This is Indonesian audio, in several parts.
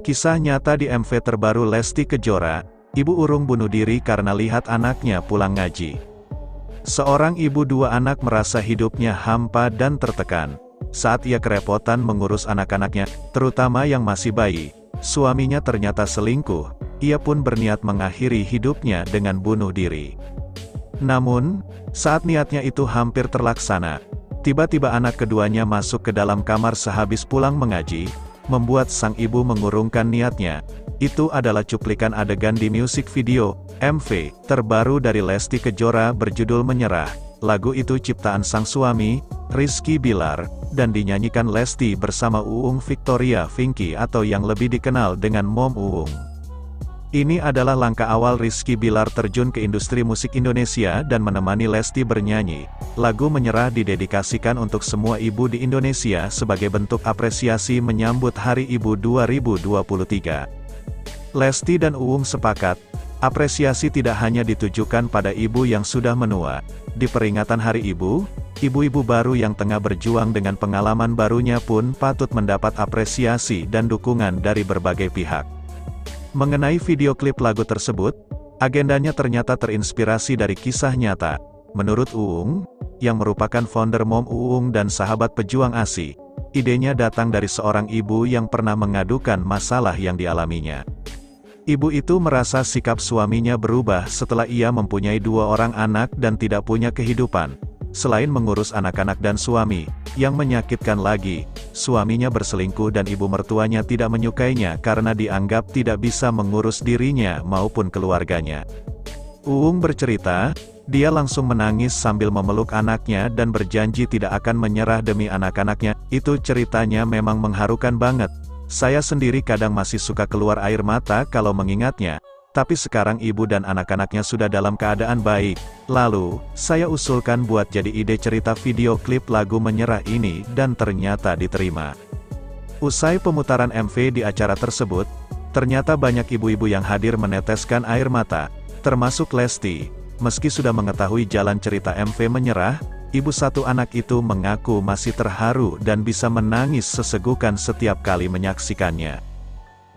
Kisah nyata di MV terbaru Lesti Kejora, ibu urung bunuh diri karena lihat anaknya pulang ngaji. Seorang ibu dua anak merasa hidupnya hampa dan tertekan. Saat ia kerepotan mengurus anak-anaknya, terutama yang masih bayi, suaminya ternyata selingkuh, ia pun berniat mengakhiri hidupnya dengan bunuh diri. Namun, saat niatnya itu hampir terlaksana, tiba-tiba anak keduanya masuk ke dalam kamar sehabis pulang mengaji, membuat sang ibu mengurungkan niatnya. Itu adalah cuplikan adegan di musik video, MV, terbaru dari Lesti Kejora berjudul Menyerah. Lagu itu ciptaan sang suami, Rizky Bilar, dan dinyanyikan Lesti bersama Uung Victoria Vinky atau yang lebih dikenal dengan Mom Uung. Ini adalah langkah awal Rizky Bilar terjun ke industri musik Indonesia dan menemani Lesti bernyanyi. Lagu Menyerah didedikasikan untuk semua ibu di Indonesia sebagai bentuk apresiasi menyambut Hari Ibu 2023. Lesti dan Uung sepakat, apresiasi tidak hanya ditujukan pada ibu yang sudah menua. Di peringatan Hari Ibu, ibu-ibu baru yang tengah berjuang dengan pengalaman barunya pun patut mendapat apresiasi dan dukungan dari berbagai pihak. Mengenai video klip lagu tersebut, agendanya ternyata terinspirasi dari kisah nyata. Menurut Uung, yang merupakan founder Mom Uung dan sahabat pejuang ASI, idenya datang dari seorang ibu yang pernah mengadukan masalah yang dialaminya. Ibu itu merasa sikap suaminya berubah setelah ia mempunyai dua orang anak dan tidak punya kehidupan, selain mengurus anak-anak dan suami, yang menyakitkan lagi, suaminya berselingkuh dan ibu mertuanya tidak menyukainya karena dianggap tidak bisa mengurus dirinya maupun keluarganya. Uung bercerita, dia langsung menangis sambil memeluk anaknya dan berjanji tidak akan menyerah demi anak-anaknya, itu ceritanya memang mengharukan banget. Saya sendiri kadang masih suka keluar air mata kalau mengingatnya, tapi sekarang ibu dan anak-anaknya sudah dalam keadaan baik. Lalu, saya usulkan buat jadi ide cerita video klip lagu Menyerah ini dan ternyata diterima. Usai pemutaran MV di acara tersebut, ternyata banyak ibu-ibu yang hadir meneteskan air mata, termasuk Lesti. Meski sudah mengetahui jalan cerita MV Menyerah, ibu satu anak itu mengaku masih terharu dan bisa menangis sesegukan setiap kali menyaksikannya.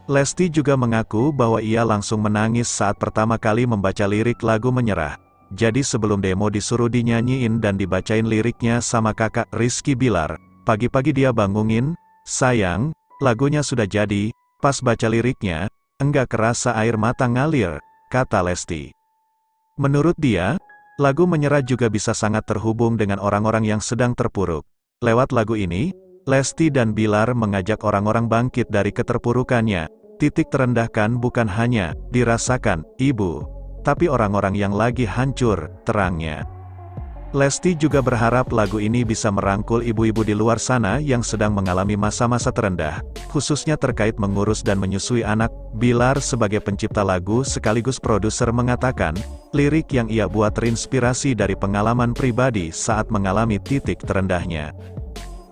Lesti juga mengaku bahwa ia langsung menangis saat pertama kali membaca lirik lagu Menyerah. Jadi sebelum demo disuruh dinyanyiin dan dibacain liriknya sama kakak Rizky Bilar, pagi-pagi dia bangunin, sayang, lagunya sudah jadi, pas baca liriknya, enggak kerasa air mata ngalir, kata Lesti. Menurut dia, lagu Menyerah juga bisa sangat terhubung dengan orang-orang yang sedang terpuruk. Lewat lagu ini, Lesti dan Bilar mengajak orang-orang bangkit dari keterpurukannya. Titik terendahkan bukan hanya dirasakan ibu, tapi orang-orang yang lagi hancur, terangnya. Lesti juga berharap lagu ini bisa merangkul ibu-ibu di luar sana yang sedang mengalami masa-masa terendah, khususnya terkait mengurus dan menyusui anak. Bilar sebagai pencipta lagu sekaligus produser mengatakan, lirik yang ia buat terinspirasi dari pengalaman pribadi saat mengalami titik terendahnya.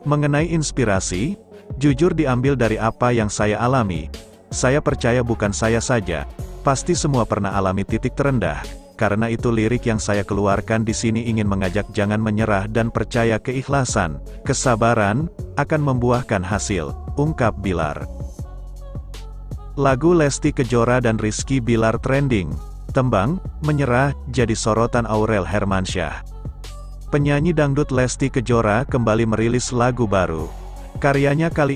Mengenai inspirasi, jujur diambil dari apa yang saya alami. Saya percaya bukan saya saja, pasti semua pernah alami titik terendah. Karena itu lirik yang saya keluarkan di sini ingin mengajak jangan menyerah dan percaya keikhlasan, kesabaran, akan membuahkan hasil, ungkap Bilar. Lagu Lesti Kejora dan Rizky Bilar trending. Tembang, menyerah, jadi sorotan Aurel Hermansyah. Penyanyi dangdut Lesti Kejora kembali merilis lagu baru. Karyanya kali